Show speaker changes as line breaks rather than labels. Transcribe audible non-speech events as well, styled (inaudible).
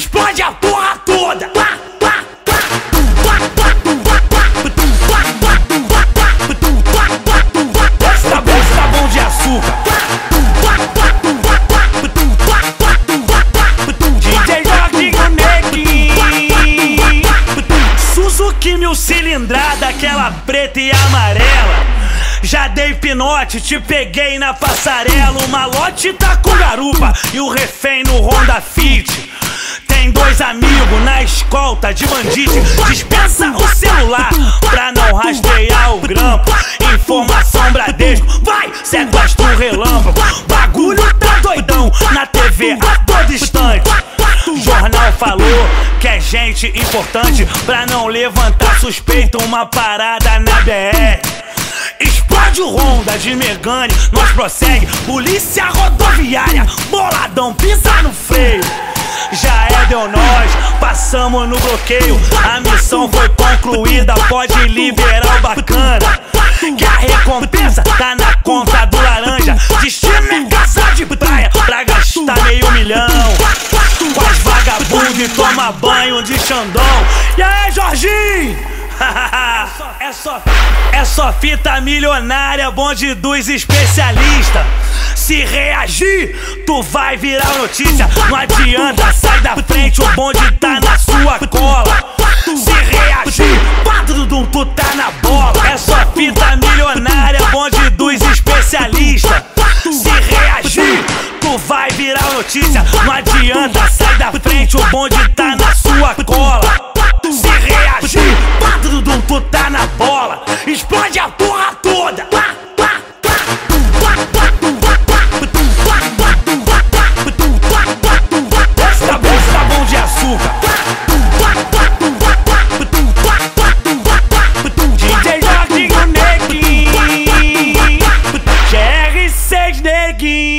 explode a porra toda. Tá bom, tá bom de açúcar. DJ Suzuki mil cilindrada, aquela preta e amarela já dei pinote, te peguei na passarela. O malote tá com garupa e o refém no Honda Fit. Tem dois amigos na escolta de bandite. Dispensa o celular pra não rastrear o grampo. Informação Bradesco, vai, sequestra o relâmpago. Bagulho tá doidão na TV a todo instante. Jornal falou que é gente importante pra não levantar suspeita. Uma parada na BR. Explode o Honda de Megane, nós prossegue. Polícia rodoviária, boladão, pisa no freio. Já é deu nós, passamos no bloqueio. A missão foi concluída, pode liberar o bacana. Que a recompensa tá na conta do laranja. Destino é casa de praia pra gastar meio milhão. Faz vagabundo e toma banho de Xandão. E aí, Jorginho? (laughs) é, só, é só fita milionária, bonde dos especialistas. Se reagir, tu vai virar notícia. Não adianta, sai da frente, o bonde tá na sua cola. Se reagir, do tu tá na bola. É só fita milionária, bonde dos especialistas. Se reagir, tu vai virar notícia. Não adianta, sai da frente, o bonde tá na sua cola. Geek.